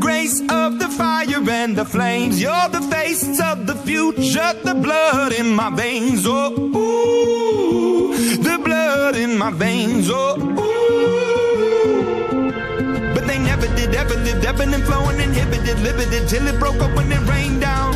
Grace of the fire and the flames. You're the face of the future, the blood in my veins. Oh, ooh, the blood in my veins. Oh, ooh. But they never did, ever lived, ebbing and flowing, inhibited, limited, till it broke rained down. It rained down.